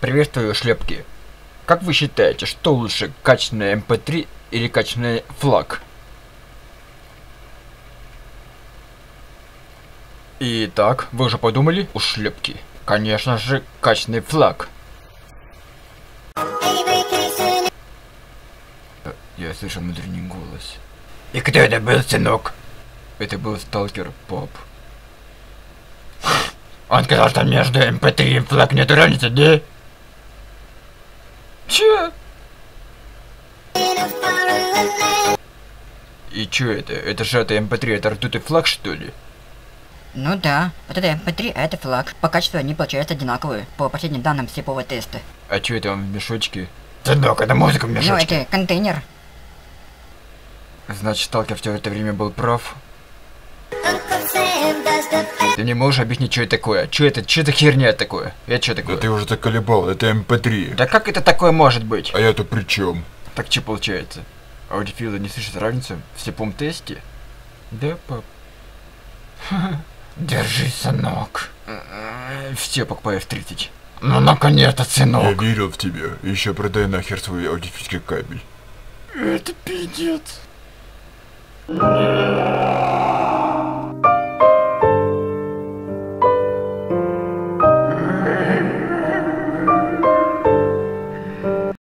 Приветствую, шлепки. Как вы считаете, что лучше, качественный MP3 или качественный флаг? Итак, вы уже подумали? У шлепки. Конечно же, качественный флаг. Э, Я слышал внутренний голос. И кто это был, сынок? Это был сталкер Поп. Он сказал, что между MP3 и FLAC нет разницы, да? Че? И чё это? Это же это MP3, это ртутый FLAC, что ли? Ну да, вот это MP3, а это FLAC. По качеству они получаются одинаковые, по последним данным слепого теста. А чё это он в мешочке? Сынок, это музыка в Ну мешочке. это контейнер. Значит, сталкер все это время был прав. Ты не можешь объяснить, что это такое? Что это? Что это херня такое? Это что Да такое? ты уже заколебал, это MP3. Да как это такое может быть? А я-то при чем? Так что получается? Аудиофилы не слышат разницу в слепом тесте? Да, пап? Держи, сынок. Все покупаю в 30. Ну, наконец-то, Я сынок. верил в тебя. Еще продай нахер свой аудиофильский кабель. Это пиздец.